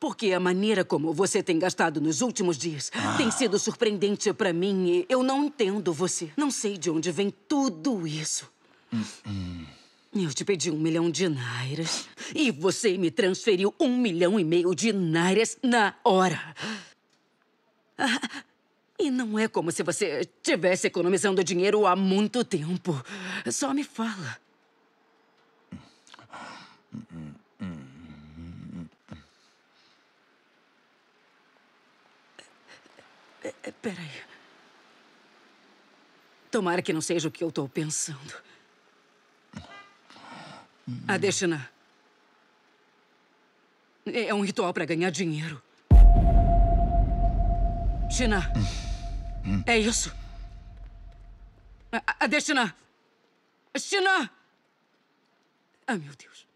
Porque a maneira como você tem gastado nos últimos dias tem sido surpreendente pra mim e eu não entendo você. Não sei de onde vem tudo isso. Eu te pedi um milhão de nairas e você me transferiu um milhão e meio de nairas na hora. Ah, E não é como se você tivesse economizando dinheiro há muito tempo. Só me fala. É, é, Peraí. Tomara que não seja o que eu tô pensando. A Deshna. É um ritual pra ganhar dinheiro. Shina. É isso. A- A Deshna. Shina! Ah, meu Deus.